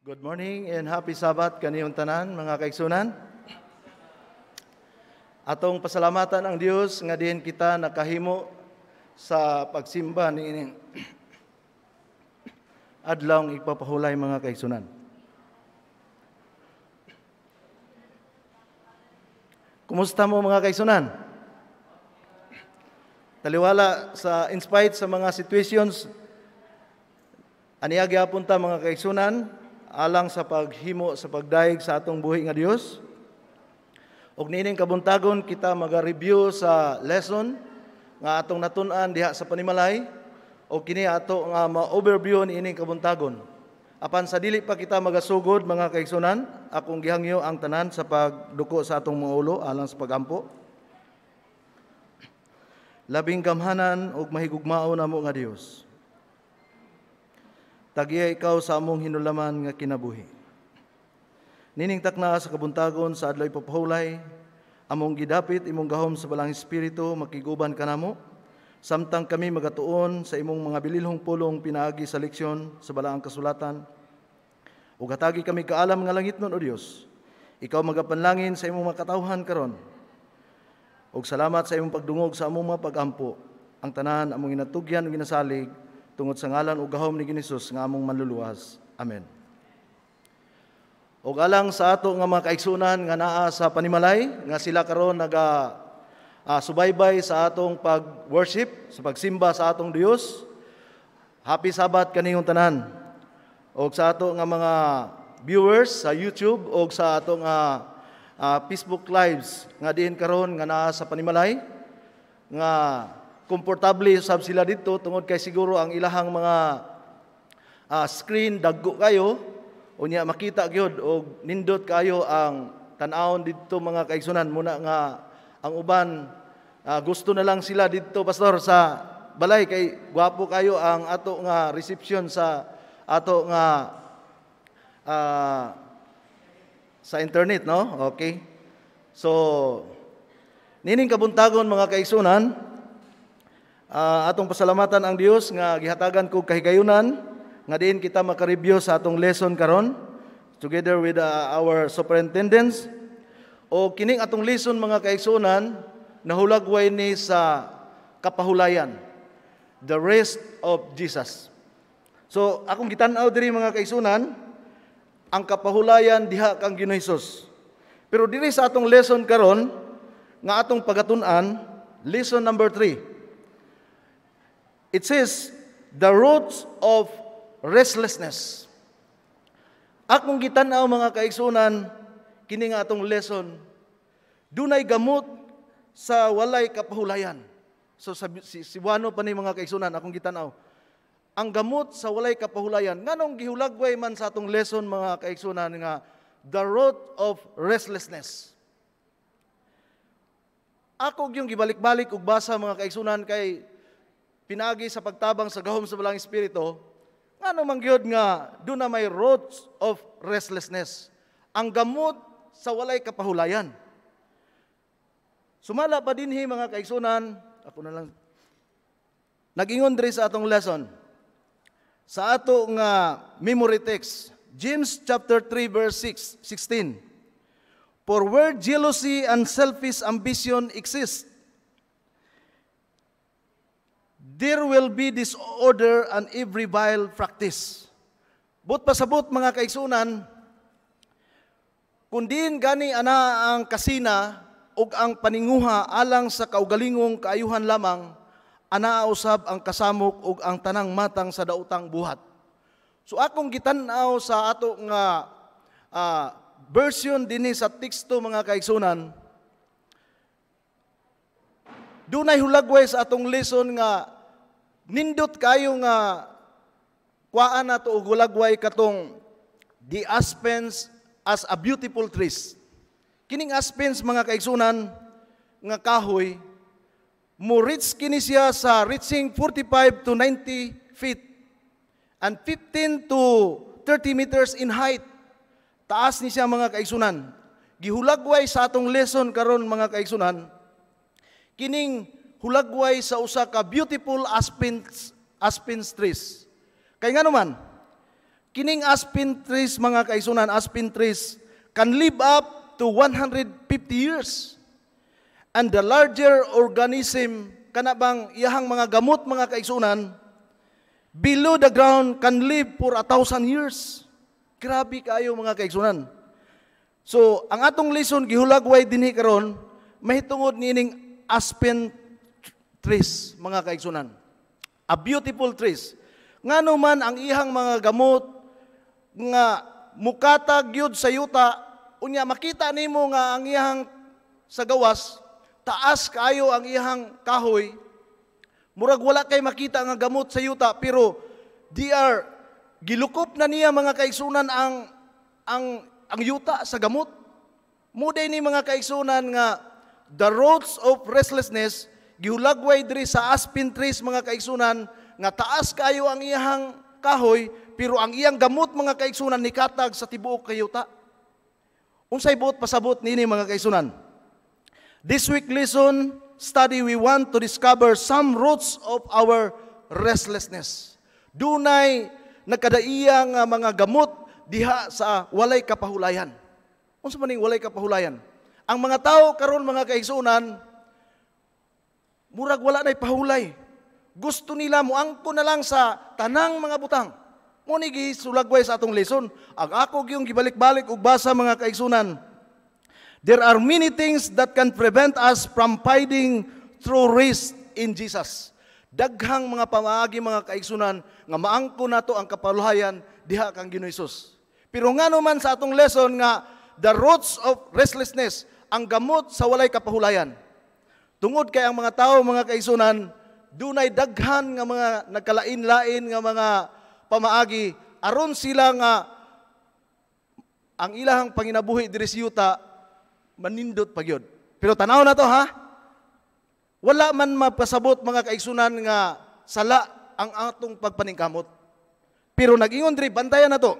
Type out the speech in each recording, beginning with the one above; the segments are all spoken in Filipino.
Good morning and happy Sabbath kaniyong tanan mga kaigsunan. Atong pasalamatan ang Dios nga diin kita nakahimo sa pagsimba ni ining adlaw ipapahulay mga kaigsunan. Kumusta mo mga kaigsunan? Taliwala sa in spite sa mga situations aniya gyapon ta mga kaigsunan alang sa paghimo sa pagdaig sa atong buhi nga Dios. Og nining kabuntagon kita maga-review sa lesson nga atong natun-an diha sa panimalay o kini ato nga ma-overview ni ining kabuntagon. Apan sa dili pa kita magasugod mga kaigsunan, akong gihangyo ang tanan sa pagduko sa atong mga ulo alang sa pagampo. Labing gamhanan ug mahigugmao namo nga Dios. Tagiya ikaw sa among hinulaman nga kinabuhi. Nining takna sa kabuntagon sa adlaw papahulay, among gidapit imong gahom sa balang espiritu makiguban kanamo samtang kami magatuon sa imong mga bililhong pulong pinaagi sa leksyon sa balaang kasulatan. Ug hatagi kami kaalam nga langit nun o Dios. Ikaw magapanlangin sa imong makatawhan karon. Ug salamat sa imong pagdungog sa among mga pagampo. Ang tanan among inatugyan ug ginasalig tungod sa ngalan ug gahom ni Ginisus nga among manluluwas. Amen. Ug alang sa ato nga mga kaigsunan nga naa sa panimalay nga sila karon naga uh, subaybay sa atong pag-worship, sa pagsimba sa atong Dios. Happy Sabbath kaniyong tanan. O sa ato nga mga viewers sa YouTube o sa ato nga uh, Facebook lives nga diin karon nga naa sa panimalay nga komportable sab sila dito tungod kay siguro ang ilahang mga uh, screen daggo kayo. Unya makita gyud og nindot kayo ang tan-awon didto mga kaigsunan. Muna nga ang uban uh, gusto na lang sila dito pastor sa balay. Kay gwapo kayo ang ato nga reception sa ato nga uh, sa internet no? Okay. So nining kabuntagon mga kaigsunan uh, atong pasalamatan ang Dios nga gihatagan ko kahigayunan nga din kita maka-review sa atong lesson karon together with uh, our superintendents. O kining atong lesson mga kaigsunan nahulagway ni sa kapahulayan the rest of Jesus. So akong gitan-aw diri mga kaigsunan ang kapahulayan diha kang Ginoong Hesus. Pero diri sa atong lesson karon nga atong pagatun-an lesson number 3 it says the roots of restlessness. Akong gitan-aw mga kaigsunan kini nga atong lesson dunay gamot sa walay kapahulayan. So sa si, si Buano pa ni mga kaigsunan akong gitan-aw. Ang gamot sa walay kapahulayan nganong gihulagway man sa atong lesson mga kaigsunan nga the root of restlessness. Ako yung gibalik-balik ug basa mga kaigsunan kay pinagi sa pagtabang sa gahom sa balang espiritu nga naman gyud nga do na may roots of restlessness. Ang gamot sa walay kapahulayan. Sumala pa din hi mga kaigsunan, ako na lang Nagingon diri sa atong lesson. Sa ato nga memory text, James chapter 3 verse 6, 16. For where jealousy and selfish ambition exist, there will be disorder and every vile practice. But pasabot mga kaigsunan, kundin gani ana ang kasina ug ang paninguha alang sa kaugalingong kaayuhan lamang, ana usab ang kasamok ug ang tanang matang sa daotang buhat. So akong gitan-aw sa ato nga uh, version dinhi sa teksto mga kaigsunan, dunay hulagway sa atong lesson nga nindot kayo nga kuaan nato og gulagway katong the aspens as a beautiful trees. Kining aspens mga kaigsunan nga kahoy mo reach kini siya sa reaching 45 to 90 feet and 15 to 30 meters in height. Taas ni siya mga kaigsunan. Gihulagway sa atong lesson karon mga kaigsunan. Kining hulagway sa usa ka beautiful aspen aspen trees. Kay nga naman, kining aspen trees mga kaigsunan, aspen trees can live up to 150 years. And the larger organism kana bang iyahang mga gamot mga kaigsunan below the ground can live for a thousand years. Grabe kayo mga kaigsunan. So, ang atong lesson gihulagway dinhi karon mahitungod nining aspen trees mga kaigsunan. A beautiful trees. Ngano man ang ihang mga gamot nga mukatag gyud sa yuta unya makita nimo nga ang iyang sa gawas taas kayo ang iyang kahoy murag wala kay makita nga gamot sa yuta pero di are gilukop na niya mga kaigsunan ang ang ang yuta sa gamot muday ni mga kaigsunan nga the roads of restlessness gihulagway diri sa aspen trees mga kaigsunan nga taas kayo ang iyang kahoy pero ang iyang gamot mga kaigsunan nikatag sa tibuok kayuta unsay buot pasabot nini mga kaigsunan This week lesson study, we want to discover some roots of our restlessness. Dunay nagkadaiya nga mga gamot diha sa walay kapahulayan. Unsa man walay kapahulayan? Ang mga tao karon mga kaigsunan murag wala nay pahulay. Gusto nila mo angko na lang sa tanang mga butang. Mo ni gisulagway sa atong lesson. Ang ako gyung gibalik-balik ug basa mga kaigsunan There are many things that can prevent us from finding true rest in Jesus. Daghang mga pamaagi mga kaigsunan nga maangko nato ang kapalhayan diha kang Ginoong Hesus. Pero ngano man sa atong lesson nga the roots of restlessness, ang gamot sa walay kapahulayan. Tungod kay ang mga tao mga kaigsunan dunay daghan nga mga nagkalain-lain nga mga pamaagi aron sila nga ang ilahang panginabuhi diri sa yuta manindot pagyod. Pero tanaw na to ha. Wala man mapasabot mga kaigsunan nga sala ang atong pagpaningkamot. Pero nag-ingon diri bantayan na to.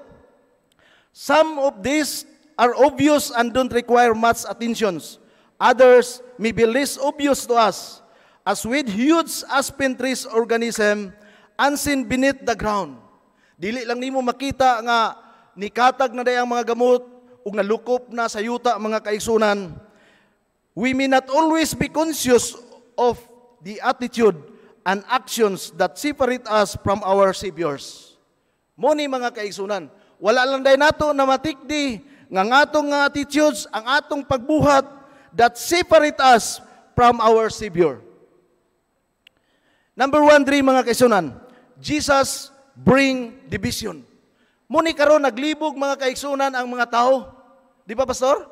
Some of these are obvious and don't require much attentions. Others may be less obvious to us, as with huge aspen trees organism unseen beneath the ground. Dili lang nimo makita nga nikatag na dayang mga gamot ug nalukop na sa yuta mga kaigsunan, we may not always be conscious of the attitude and actions that separate us from our Saviors. Muni mga kaigsunan, wala lang day nato na matikdi nga ngatong nga attitudes ang atong pagbuhat that separate us from our Savior. Number one, three mga kaigsunan, Jesus bring division. Muni karon naglibog mga kaigsunan ang mga tao. Di ba, Pastor?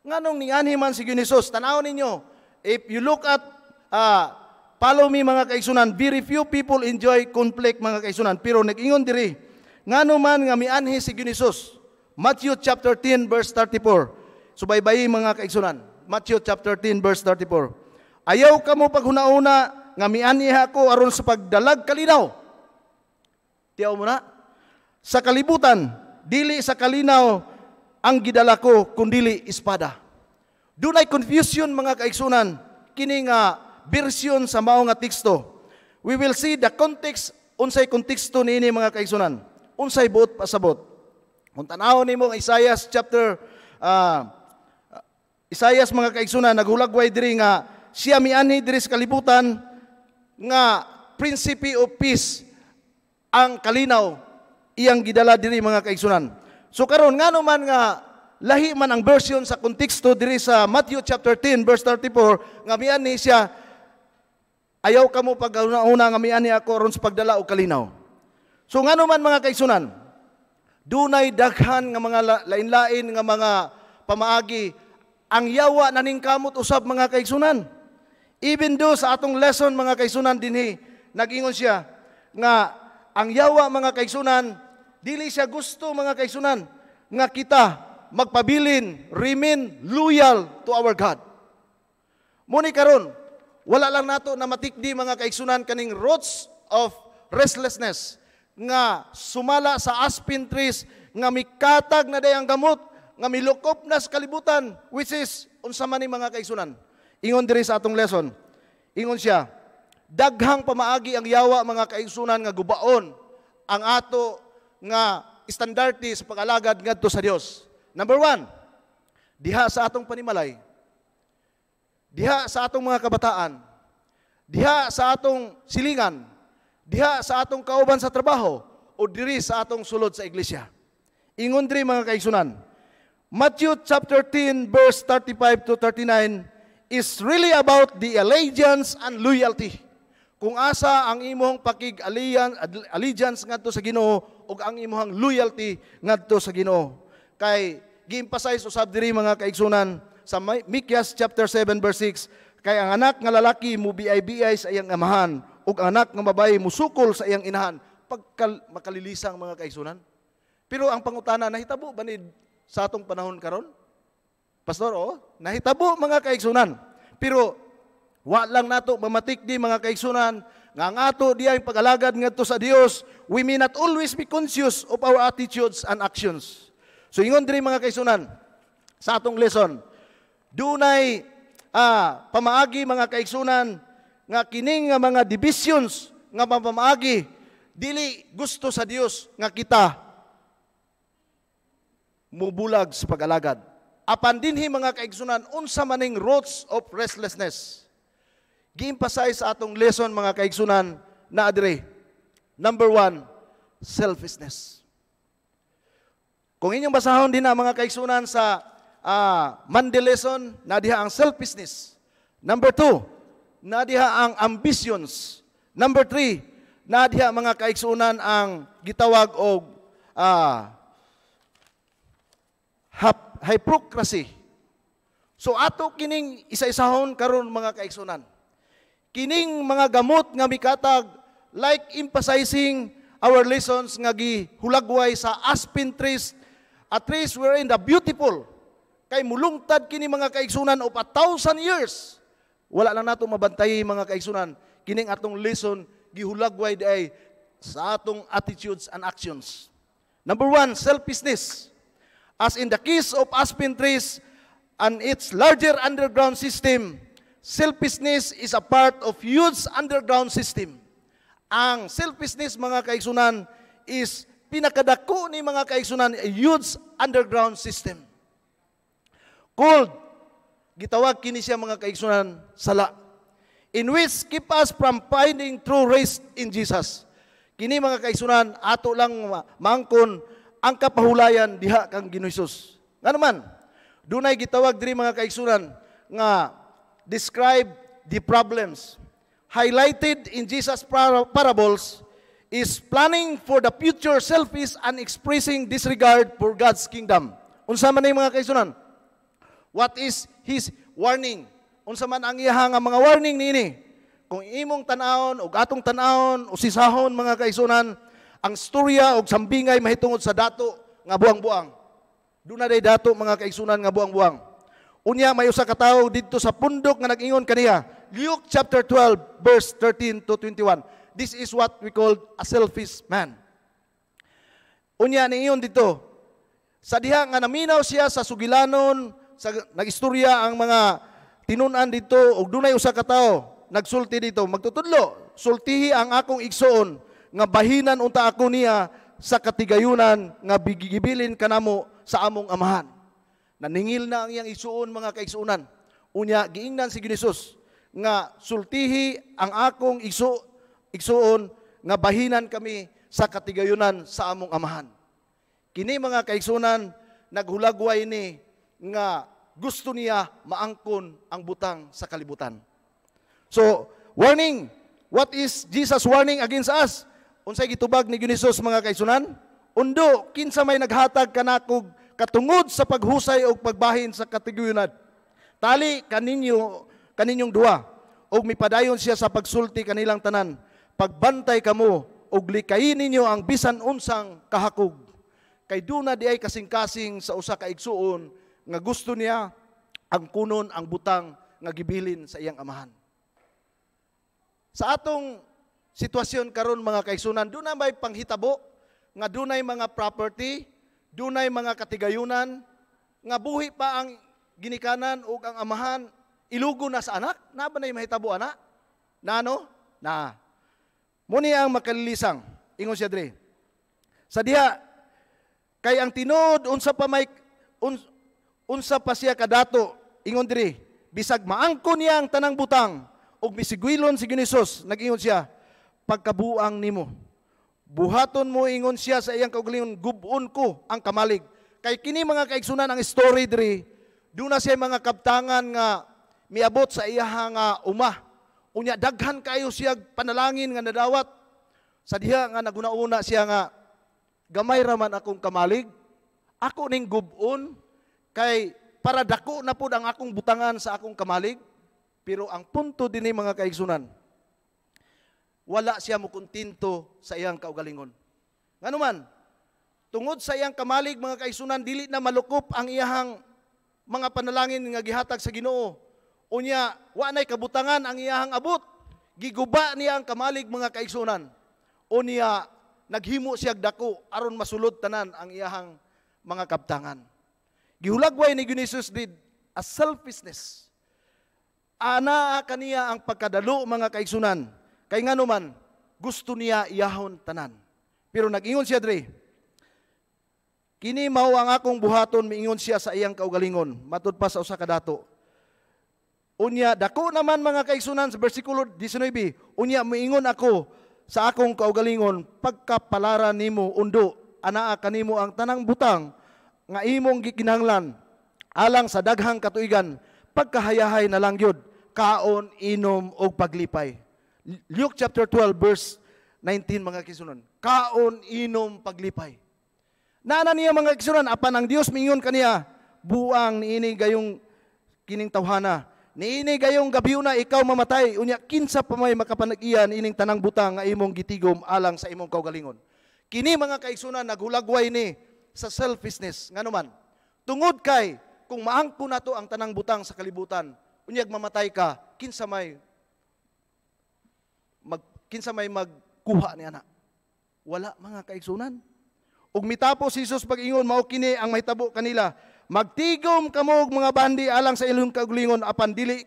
Nganong ninganhi man si Ginisos, tanaw ninyo, if you look at, uh, follow me mga kaigsunan, very few people enjoy conflict mga kaigsunan, pero nag-ingon diri, ngano man nga mianhi si Ginisos, Matthew chapter 10 verse 34, subaybayi mga kaigsunan, Matthew chapter 10 verse 34, Ayaw ka mo paghuna-una nga mianhi ako aron sa pagdalag kalinaw. Tiyaw mo na, sa kalibutan, dili sa kalinaw ang gidala ko kundili espada. Dunay confusion mga kaigsunan kini nga version sa mao nga teksto. We will see the context unsay konteksto niini mga kaigsunan. Unsay buot pasabot. Kung tanaw nimo Isaiah chapter uh, Isaiah mga kaigsunan naghulagway diri nga siya mianhi diri sa kalibutan nga principe of peace ang kalinaw iyang gidala diri mga kaigsunan. So karon ngano man nga lahi man ang version sa konteksto diri sa Matthew chapter 10 verse 34 nga mian ni siya ayaw kamo pag una nga mian ni ako aron sa pagdala og kalinaw. So ngano man mga kaigsunan dunay daghan nga mga lain-lain nga mga pamaagi ang yawa na kamot usab mga kaigsunan. Even do sa atong lesson mga kaigsunan dinhi nagingon siya nga ang yawa mga kaigsunan Dili siya gusto mga kaisunan nga kita magpabilin, remain loyal to our God. Muni karon, wala lang nato na matikdi mga kaigsunan kaning roots of restlessness nga sumala sa aspen trees nga mikatag na dayang gamot nga milukop na sa kalibutan which is unsa man ni mga kaigsunan. Ingon diri sa atong lesson. Ingon siya, daghang pamaagi ang yawa mga kaigsunan nga gubaon ang ato nga standarte sa pag-alagad ngadto sa Dios. Number one, diha sa atong panimalay, diha sa atong mga kabataan, diha sa atong silingan, diha sa atong kauban sa trabaho, o diri sa atong sulod sa iglesia. Ingon diri mga kaigsunan, Matthew chapter 10 verse 35 to 39 is really about the allegiance and loyalty. Kung asa ang imong pakig allegiance ngadto sa Ginoo ug ang imong loyalty ngadto sa Ginoo. Kay gi-emphasize usab diri mga kaigsunan sa Mikyas chapter 7 verse 6 kay ang anak nga lalaki mo biay-biay sa iyang amahan ug anak nga babaye musukol sa iyang inahan pagkal makalilisang mga kaigsunan. Pero ang pangutana nahitabo ba ni sa atong panahon karon? Pastor, oh, nahitabo mga kaigsunan. Pero Wa lang nato mamatik di mga kaigsunan nga ang ato ang pagalagad ngadto sa Dios, we may not always be conscious of our attitudes and actions. So ingon diri mga kaigsunan sa atong lesson, dunay ah, pamaagi mga kaigsunan nga kining nga mga divisions nga pamaagi dili gusto sa Dios nga kita mubulag sa pagalagad. Apan dinhi mga kaigsunan unsa maning roots of restlessness gi-emphasize sa atong lesson mga kaigsunan na adre. Number one, selfishness. Kung inyong basahon din na mga kaigsunan sa uh, Monday lesson, na diha ang selfishness. Number two, na diha ang ambitions. Number three, na diha mga kaigsunan ang gitawag og uh, hypocrisy. So ato kining isa-isahon karon mga kaigsunan kining mga gamot nga mikatag like emphasizing our lessons nga gihulagway sa aspen trees a trees wherein the beautiful kay mulungtad kini mga kaigsunan of a thousand years. Wala lang nato mabantay mga kaigsunan kining atong lesson gihulagway day sa atong attitudes and actions. Number one selfishness as in the case of aspen trees and its larger underground system selfishness is a part of huge underground system. Ang selfishness, mga kaigsunan, is pinakadako ni mga kaigsunan, a huge underground system. Called, gitawag kini siya mga kaigsunan, sala, in which keep us from finding true rest in Jesus. Kini mga kaigsunan, ato lang mangkon ang kapahulayan diha kang Ginoy Nga naman, dunay gitawag diri mga kaigsunan nga describe the problems. Highlighted in Jesus' parables is planning for the future selfish and expressing disregard for God's kingdom. Unsa man mga kaisunan? What is his warning? Unsa man ang iya nga mga warning niini? Kung imong tan-aon ug atong tan-aon usisahon mga kaisunan, ang storya og sambingay mahitungod sa dato nga buang-buang. Duna day dato mga kaisunan nga buang-buang. Unya may usa ka tawo didto sa pundok nga nag-ingon kaniya. Luke chapter 12 verse 13 to 21. This is what we call a selfish man. Unya niingon dito. Sa diha nga naminaw siya sa sugilanon, sa nagistorya ang mga tinunan dito ug dunay usa ka tawo nagsulti dito magtutudlo sultihi ang akong igsoon nga bahinan unta ako niya sa katigayunan nga bigigibilin kanamo sa among amahan Naningil na ang iyang isuon mga kaigsuunan. Unya, giingnan si Ginisus nga sultihi ang akong isu, igsuon nga bahinan kami sa katigayunan sa among amahan. Kini mga kaigsunan, naghulagway ni nga gusto niya maangkon ang butang sa kalibutan. So, warning, what is Jesus warning against us? Unsay gitubag ni Ginisus mga kaigsunan? Undo, kinsa may naghatag kanakog katungod sa paghusay o pagbahin sa katiguyunad. Tali kaninyo, kaninyong duwa, o mipadayon siya sa pagsulti kanilang tanan, pagbantay kamo, o likayin ninyo ang bisan unsang kahakog. Kay duna di ay kasing-kasing sa usa ka igsuon, nga gusto niya ang kunon ang butang nga gibilin sa iyang amahan. Sa atong sitwasyon karon mga kaigsunan, na may panghitabo, nga dunay mga property, dunay mga katigayunan nga buhi pa ang ginikanan ug ang amahan ilugo na sa anak? Na ba nay mahitabo ana? Nano na. Muni ang makalilisang. Ingon siya dre Sa diha kay ang tinuod unsa pa may un, unsa pa siya kadato? Ingon diri bisag maangko niya ang tanang butang ug misigwilon si Ginisos nagingon siya pagkabuang nimo. Buhaton mo ingon siya sa iyang kaugalingon gubon ko ang kamalig. Kay kini mga kaigsunan ang story diri do na siya mga kaptangan nga miabot sa iyang nga uma. Unya daghan kayo siya panalangin nga nadawat. Sa diha nga naguna-una siya nga gamay raman akong kamalig. Ako ning gubon kay para dako na pud ang akong butangan sa akong kamalig. Pero ang punto dinhi mga kaigsunan wala siya mo kontinto sa iyang kaugalingon. Ngano man tungod sa iyang kamalig mga kaigsunan dili na malukop ang iyang mga panalangin nga gihatag sa Ginoo. Unya wa nay kabutangan ang iyang abot. Giguba niya ang kamalig mga kaigsunan unya naghimo siya dako aron masulod tanan ang iyang mga kabtangan. Gihulagway ni Jesus did a selfishness. Ana kaniya ang pagkadalo mga kaigsunan. Kay nga man, gusto niya iyahon tanan. Pero nag-ingon siya dre, Kini mao ang akong buhaton miingon siya sa iyang kaugalingon matud pa sa usa ka dato. Unya dako naman mga kaigsunan sa bersikulo 19, unya miingon ako sa akong kaugalingon pagkapalaran nimo undo anaa kanimo ang tanang butang nga imong gikinahanglan alang sa daghang katuigan pagkahayahay na lang yun kaon inom og paglipay Luke chapter 12 verse 19 mga kisunan kaon inom paglipay. Nana niya mga kisunan apan ang Dios mingon kaniya buang niini gayong kining tawhana. Niini gayong gabi na ikaw mamatay. Unya kinsa pa may makapanag-iyan ining tanang butang nga imong gitigom alang sa imong kaugalingon? Kini mga kaigsunan naghulagway ni sa selfishness. Nga naman. Tungod kay kung maangko nato ang tanang butang sa kalibutan, unyag mamatay ka, kinsa may mag kinsa may magkuha ni ana. Wala mga kaigsunan. Ug mitapos si Jesus pag-ingon mao kini ang mahitabo kanila, magtigom kamo og mga bandi alang sa ilang kagulingon apan dili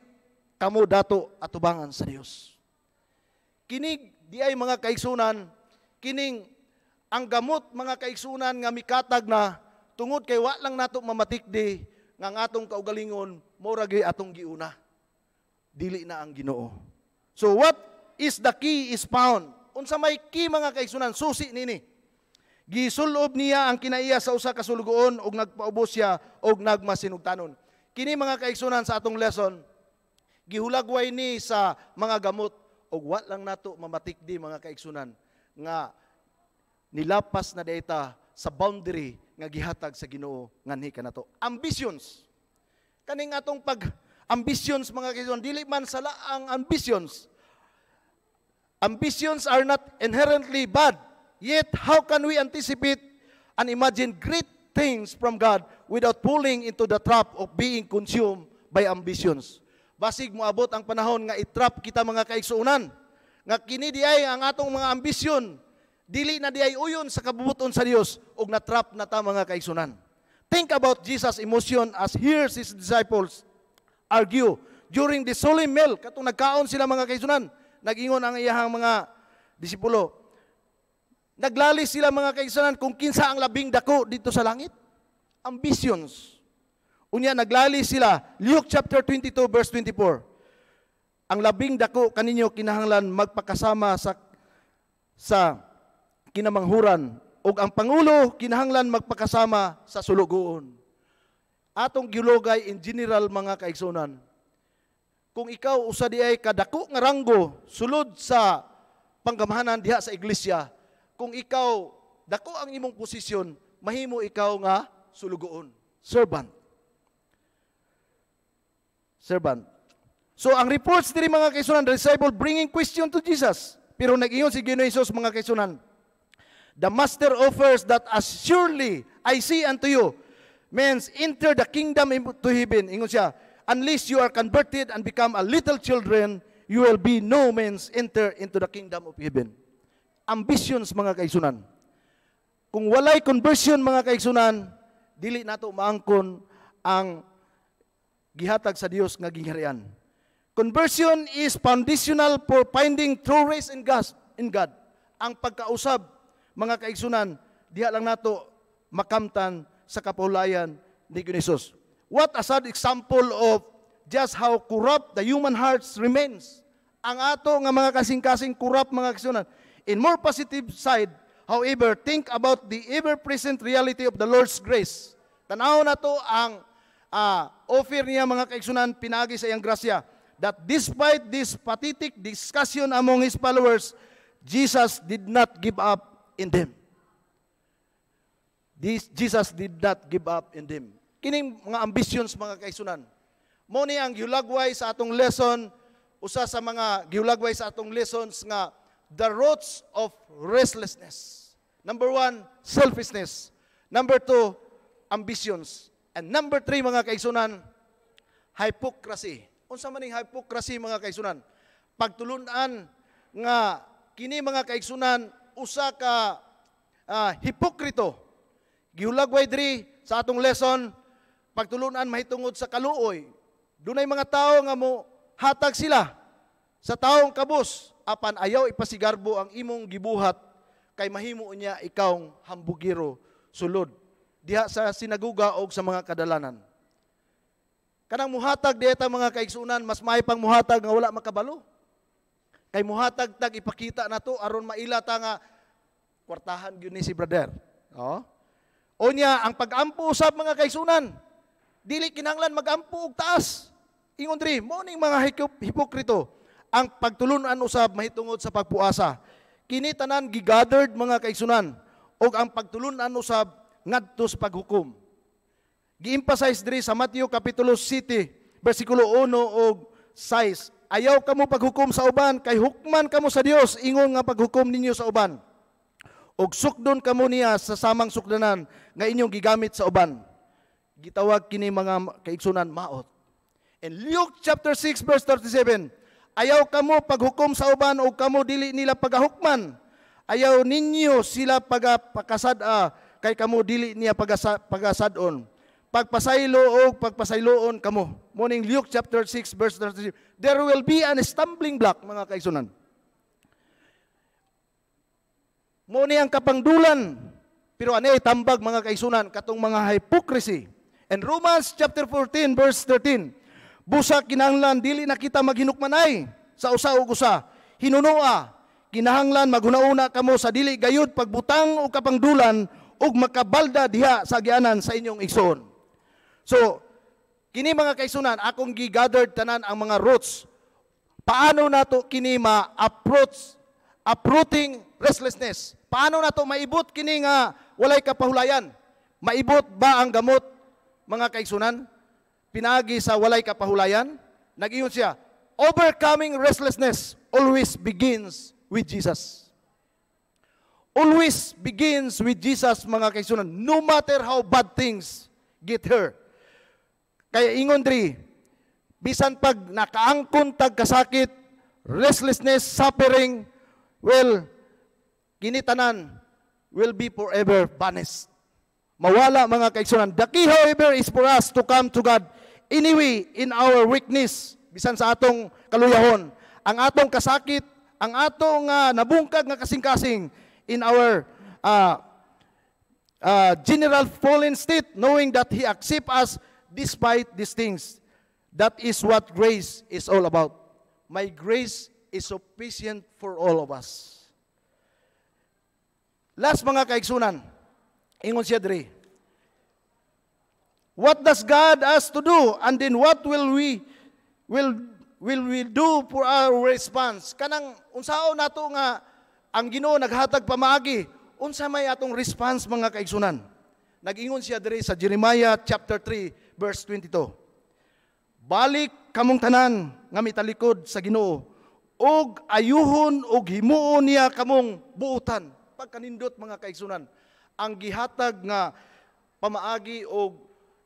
kamo dato atubangan sa Dios. Kinig di ay mga kaigsunan, kining ang gamot mga kaigsunan nga mikatag na tungod kay wa lang nato mamatikdi nga ang atong kaugalingon gyud atong giuna. Dili na ang Ginoo. So what is the key is found. Unsa may key mga kaigsunan susi nini. Gisulob niya ang kinaiya sa usa ka sulugoon ug nagpaubos siya og nagmasinugtanon. Kini mga kaigsunan sa atong lesson gihulagway ni sa mga gamot ug wa lang nato mamatikdi mga kaigsunan nga nilapas na data sa boundary nga gihatag sa Ginoo nganhi kanato. Ambitions. Kaning atong pag ambitions mga kaibigan, dili man sala ang ambitions. Ambitions are not inherently bad. Yet how can we anticipate and imagine great things from God without pulling into the trap of being consumed by ambitions? Basig mo abot ang panahon nga itrap kita mga kaigsuunan. Nga kini di ay ang atong mga ambisyon dili na diay uyon sa kabubuton sa Dios ug natrap na ta mga kaigsunan. Think about Jesus' emotion as hears his disciples argue during the solemn meal katong nagkaon sila mga kaigsunan. Nagingon ang iyahang mga disipulo. Naglalis sila mga kaigsunan kung kinsa ang labing dako dito sa langit. Ambitions. Unya naglalis sila. Luke chapter 22 verse 24. Ang labing dako kaninyo kinahanglan magpakasama sa sa kinamanghuran ug ang pangulo kinahanglan magpakasama sa sulugoon. Atong gilogay in general mga kaigsunan. Kung ikaw usa di ay kadako nga ranggo sulod sa panggamhanan diha sa iglesia, kung ikaw dako ang imong posisyon, mahimo ikaw nga sulugoon, servant. Servant. So ang reports diri mga kaigsunan, the disciple bringing question to Jesus. Pero nag-ingon si Ginoong Hesus mga kaigsunan, The master offers that as surely I see unto you, means enter the kingdom into heaven. Ingon siya, unless you are converted and become a little children, you will be no means enter into the kingdom of heaven. Ambitions mga kaigsunan. Kung walay conversion mga kaigsunan, dili nato maangkon ang gihatag sa Dios nga gingharian. Conversion is foundational for finding true rest in God. In God. Ang pagkausab mga kaigsunan, diha lang nato makamtan sa kapulayan ni Jesus. What a sad example of just how corrupt the human hearts remains. Ang ato nga mga kasing-kasing corrupt mga kasunan. In more positive side, however, think about the ever-present reality of the Lord's grace. Tanaw na to ang uh, offer niya mga kaigsunan pinagi sa iyang grasya that despite this pathetic discussion among his followers, Jesus did not give up in them. This, Jesus did not give up in them. Kining mga ambitions mga kaisunan. Mo ni ang giulagway sa atong lesson usa sa mga giulagway sa atong lessons nga the roots of restlessness. Number one, selfishness. Number two, ambitions. And number three, mga kaisunan, hypocrisy. Unsa man ning hypocrisy, mga kaisunan? Pagtulunan nga kini mga kaisunan usa ka uh, hipokrito. Giulagway diri sa atong lesson pagtulunan mahitungod sa kaluoy. Dunay mga tao nga mo hatag sila sa taong kabus apan ayaw ipasigarbo ang imong gibuhat kay mahimo niya ikaw hambugiro sulod diha sa sinaguga o sa mga kadalanan. Kanang muhatag dieta mga kaigsunan mas may pang muhatag nga wala makabalo. Kay muhatag tag ipakita na to aron maila ta nga kwartahan gyud ni si brother. Oh. O niya ang pag-ampo usab mga kaigsunan. Dili kinahanglan mag-ampo og taas. Ingon diri, mo ning mga hipokrito, ang pagtulunan usab mahitungod sa pagpuasa. Kini tanan gigathered mga kaigsunan ug ang pagtulunan usab ngadto sa paghukom. Gi-emphasize diri sa Matthew kapitulo 7 bersikulo 1 ug 6. Ayaw kamo paghukom sa uban kay hukman kamo sa Dios ingon nga paghukom ninyo sa uban. Ug sukdon kamo niya sa samang sukdanan nga inyong gigamit sa uban. Gitawag kini mga kaigsunan maot. In Luke chapter 6 verse 37, ayaw kamo paghukom sa uban o kamo dili nila pagahukman. Ayaw ninyo sila pagapakasad ah, kay kamo dili niya pagasadon. Pagpasaylo o pagpasayloon kamo. Morning Luke chapter 6 verse 37. There will be an stumbling block mga kaisunan. Mo ni ang kapangdulan pero ani tambag mga kaisunan katong mga hypocrisy. And Romans chapter 14 verse 13 Busa kinahanglan dili na kita maghinukmanay sa usa ug usa. Hinunoa kinahanglan maghunauna kamo sa dili gayud pagbutang o kapangdulan ug makabalda diha sa agianan sa inyong igsoon. So, kini mga kaisunan, akong gigathered tanan ang mga roots. Paano nato kini ma-approach uprooting restlessness? Paano nato maibot kini nga walay kapahulayan? Maibot ba ang gamot mga kaisunan? pinagi sa walay kapahulayan, nag-iyon siya, overcoming restlessness always begins with Jesus. Always begins with Jesus, mga kaisunan, no matter how bad things get her. Kaya ingon diri, bisan pag nakaangkon tag kasakit, restlessness, suffering, well, kinitanan will be forever banished. Mawala mga kaigsunan. The key, however, is for us to come to God Anyway, in our weakness, bisan sa atong kaluyahon, ang atong kasakit, ang atong uh, nabungkag nga kasing-kasing in our uh, uh, general fallen state, knowing that He accept us despite these things. That is what grace is all about. My grace is sufficient for all of us. Last mga kaigsunan, ingon siya diri, What does God ask to do? And then what will we will will we do for our response? Kanang unsao nato nga ang Ginoo naghatag pamaagi, unsa may atong response mga kaigsunan? Nag-ingon siya diri sa Jeremiah chapter 3 verse 22. Balik kamong tanan nga mitalikod sa Ginoo og ayuhon og himuon niya kamong buutan. Pagkanindot mga kaigsunan, ang gihatag nga pamaagi og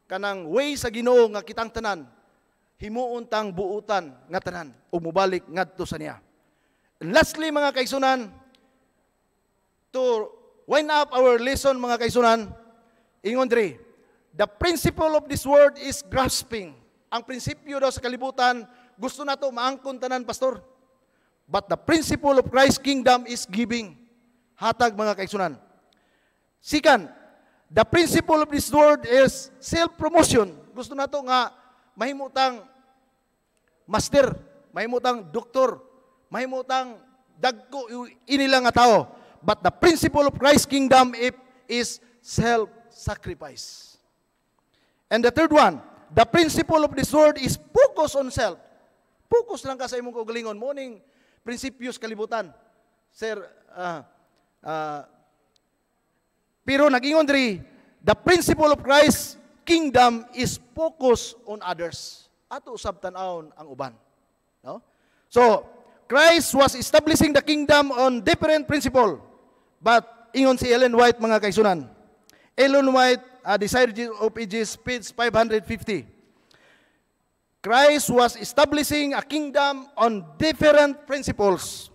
kanang way sa Ginoo nga kitang tanan himuon tang buutan nga tanan ug mobalik ngadto sa niya. And lastly mga kaisunan to wind up our lesson mga kaisunan ingon diri the principle of this word is grasping. Ang prinsipyo daw sa kalibutan gusto nato maangkon tanan pastor. But the principle of Christ's kingdom is giving. Hatag mga kaisunan. Second, the principle of this word is self-promotion. Gusto nato nga mahimutang master, mahimutang doktor, mahimutang dagko inila nga tao. But the principle of Christ's kingdom is self-sacrifice. And the third one, the principle of this word is focus on self. Focus lang ka sa imong kaugalingon. Morning, prinsipyos kalibutan. Sir, ah, ah, pero nag-ingon diri, the principle of Christ kingdom is focus on others. Ato usab tan-awon ang uban. No? So, Christ was establishing the kingdom on different principle. But ingon si Ellen White mga kaisunan. Ellen White, uh, Desire of Ages, page 550. Christ was establishing a kingdom on different principles.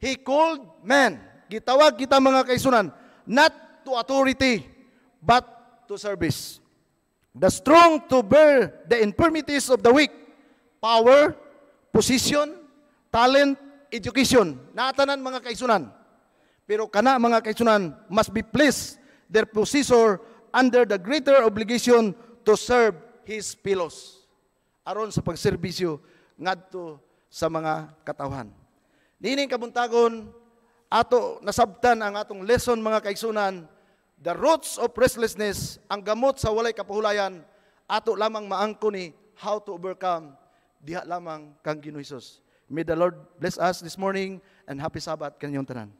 He called men, gitawag kita mga kaisunan, not to authority, but to service. The strong to bear the infirmities of the weak, power, position, talent, education. Natanan mga kaisunan. Pero kana mga kaisunan must be placed their possessor under the greater obligation to serve his fellows. Aron sa pagserbisyo ngadto sa mga katawhan. Nining kabuntagon ato nasabtan ang atong lesson mga kaisunan the roots of restlessness ang gamot sa walay kapahulayan ato lamang maangko ni how to overcome diha lamang kang Ginoong Hesus. May the Lord bless us this morning and happy Sabbath kanyong tanan.